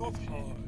of heart.